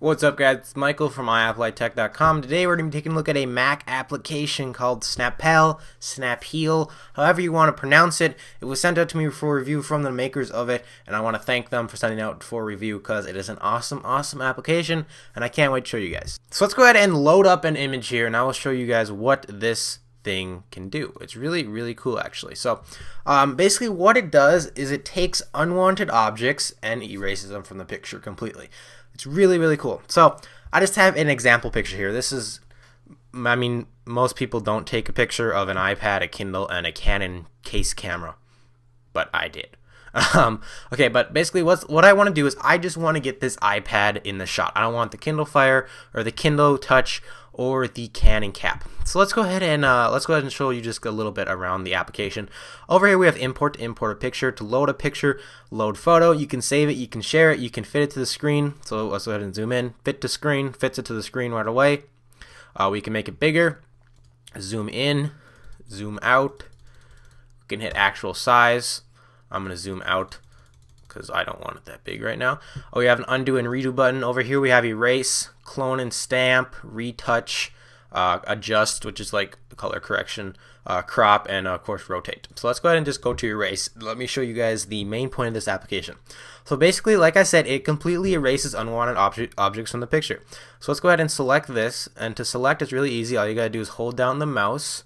What's up guys, it's Michael from iAppleiTech.com. Today we're going to be taking a look at a Mac application called Snapel, Snapheal, however you want to pronounce it. It was sent out to me for review from the makers of it, and I want to thank them for sending out for review because it is an awesome, awesome application, and I can't wait to show you guys. So let's go ahead and load up an image here, and I will show you guys what this thing can do. It's really, really cool actually. So um, basically what it does is it takes unwanted objects and erases them from the picture completely. It's really, really cool. So I just have an example picture here. This is, I mean, most people don't take a picture of an iPad, a Kindle, and a Canon case camera, but I did. Um, okay, but basically what's, what I want to do is I just want to get this iPad in the shot. I don't want the Kindle Fire or the Kindle Touch or the Canon cap. So let's go ahead and uh, let's go ahead and show you just a little bit around the application. Over here we have import to import a picture to load a picture, load photo. You can save it, you can share it, you can fit it to the screen. So let's go ahead and zoom in. Fit to screen, fits it to the screen right away. Uh, we can make it bigger, zoom in, zoom out. We can hit actual size. I'm going to zoom out because I don't want it that big right now. Oh, we have an undo and redo button. Over here we have erase, clone and stamp, retouch, uh, adjust, which is like color correction, uh, crop, and of course rotate. So let's go ahead and just go to erase. Let me show you guys the main point of this application. So basically, like I said, it completely erases unwanted object, objects from the picture. So let's go ahead and select this, and to select it's really easy. All you gotta do is hold down the mouse,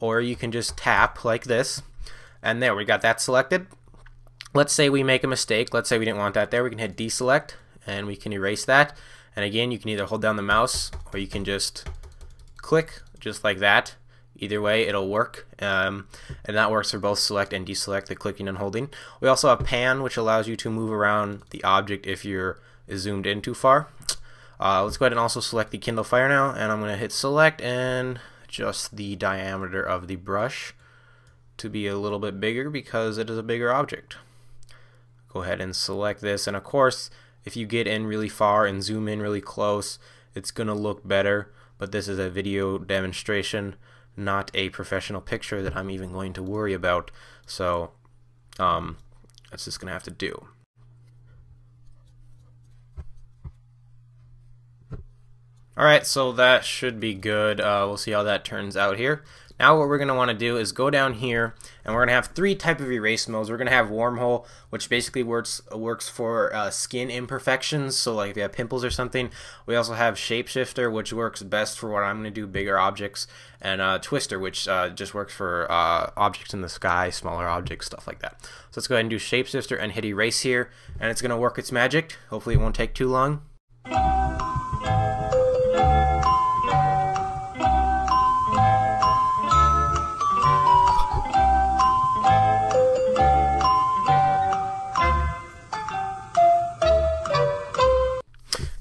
or you can just tap like this, and there, we got that selected let's say we make a mistake. Let's say we didn't want that there. We can hit deselect and we can erase that. And again, you can either hold down the mouse or you can just click just like that. Either way, it'll work. Um, and that works for both select and deselect, the clicking and holding. We also have pan, which allows you to move around the object if you're zoomed in too far. Uh, let's go ahead and also select the Kindle Fire now. And I'm going to hit select and adjust the diameter of the brush to be a little bit bigger because it is a bigger object go ahead and select this and of course if you get in really far and zoom in really close it's gonna look better but this is a video demonstration not a professional picture that I'm even going to worry about so um, that's just gonna have to do Alright, so that should be good. Uh, we'll see how that turns out here. Now what we're going to want to do is go down here and we're going to have three type of erase modes. We're going to have wormhole, which basically works works for uh, skin imperfections, so like if you have pimples or something. We also have shapeshifter, which works best for what I'm going to do, bigger objects, and uh, twister, which uh, just works for uh, objects in the sky, smaller objects, stuff like that. So let's go ahead and do shapeshifter and hit erase here, and it's going to work its magic. Hopefully it won't take too long.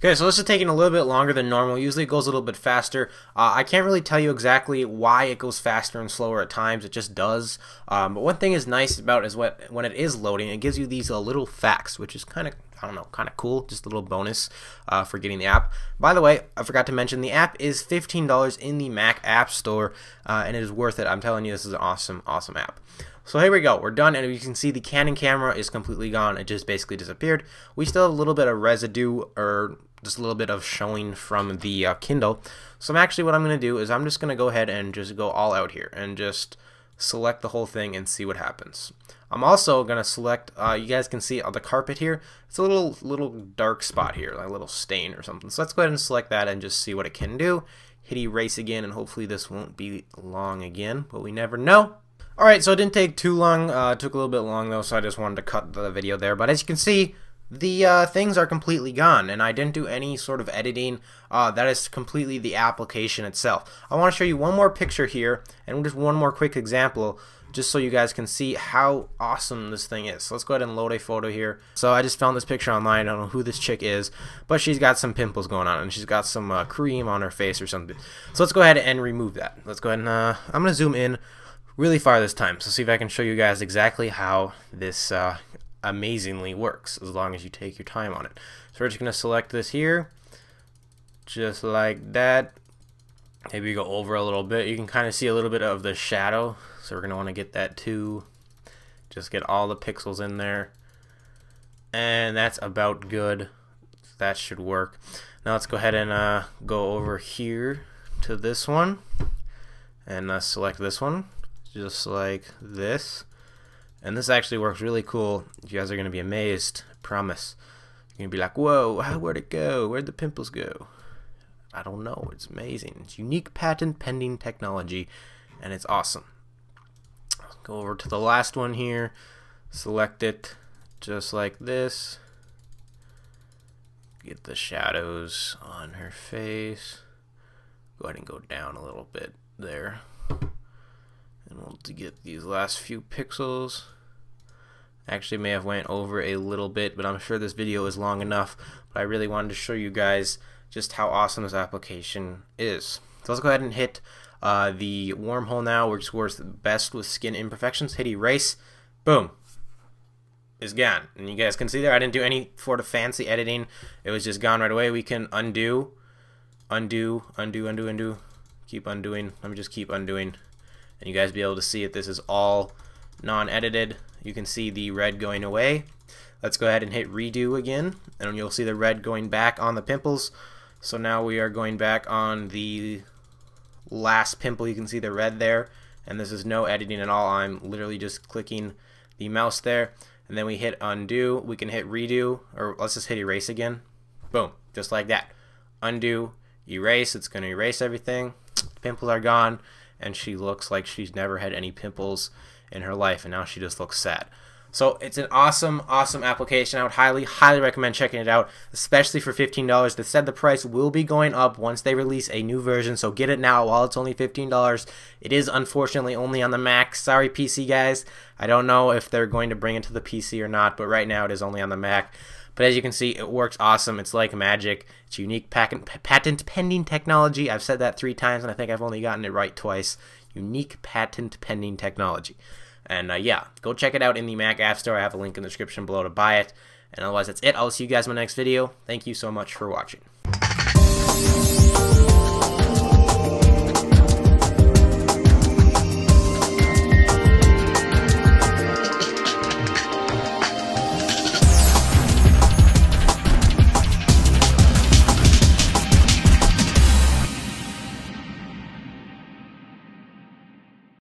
Okay, so this is taking a little bit longer than normal. Usually it goes a little bit faster. Uh, I can't really tell you exactly why it goes faster and slower at times. It just does. Um, but one thing is nice about is what when it is loading, it gives you these uh, little facts, which is kind of I don't know, kind of cool. Just a little bonus uh, for getting the app. By the way, I forgot to mention the app is $15 in the Mac App Store, uh, and it is worth it. I'm telling you, this is an awesome, awesome app. So here we go, we're done, and you can see the Canon camera is completely gone. It just basically disappeared. We still have a little bit of residue, or just a little bit of showing from the uh, Kindle. So I'm actually what I'm going to do is I'm just going to go ahead and just go all out here and just select the whole thing and see what happens. I'm also going to select, uh, you guys can see on the carpet here, it's a little little dark spot here, like a little stain or something. So let's go ahead and select that and just see what it can do. Hit erase again and hopefully this won't be long again, but we never know. Alright, so it didn't take too long, uh, took a little bit long though, so I just wanted to cut the video there. But as you can see, the uh, things are completely gone and I didn't do any sort of editing uh, that is completely the application itself. I want to show you one more picture here and just one more quick example just so you guys can see how awesome this thing is. So let's go ahead and load a photo here. So I just found this picture online I don't know who this chick is but she's got some pimples going on and she's got some uh, cream on her face or something. So let's go ahead and remove that. Let's go ahead and uh, I'm gonna zoom in really far this time so see if I can show you guys exactly how this uh, amazingly works as long as you take your time on it. So we're just going to select this here, just like that. Maybe go over a little bit. You can kind of see a little bit of the shadow, so we're going to want to get that too. Just get all the pixels in there. And that's about good. that should work. Now let's go ahead and uh, go over here to this one and uh, select this one just like this and this actually works really cool. You guys are gonna be amazed. I promise. You're gonna be like whoa where'd it go? Where'd the pimples go? I don't know. It's amazing. It's unique patent pending technology and it's awesome. Go over to the last one here. Select it just like this. Get the shadows on her face. Go ahead and go down a little bit there and we'll get these last few pixels actually may have went over a little bit but I'm sure this video is long enough but I really wanted to show you guys just how awesome this application is so let's go ahead and hit uh, the wormhole now which works best with skin imperfections hit erase boom is gone. And you guys can see there, I didn't do any sort of fancy editing. It was just gone right away. We can undo, undo, undo, undo, undo. Keep undoing. Let me just keep undoing. And you guys be able to see it. This is all non-edited. You can see the red going away. Let's go ahead and hit redo again. And you'll see the red going back on the pimples. So now we are going back on the last pimple. You can see the red there. And this is no editing at all. I'm literally just clicking the mouse there and then we hit undo we can hit redo or let's just hit erase again boom just like that undo erase it's going to erase everything pimples are gone and she looks like she's never had any pimples in her life and now she just looks sad so it's an awesome, awesome application. I would highly, highly recommend checking it out, especially for $15. They said the price will be going up once they release a new version, so get it now while it's only $15. It is unfortunately only on the Mac. Sorry, PC guys. I don't know if they're going to bring it to the PC or not, but right now it is only on the Mac. But as you can see, it works awesome. It's like magic. It's unique patent, patent pending technology. I've said that three times, and I think I've only gotten it right twice. Unique patent pending technology. And uh, yeah, go check it out in the Mac App Store. I have a link in the description below to buy it. And otherwise, that's it. I'll see you guys in my next video. Thank you so much for watching.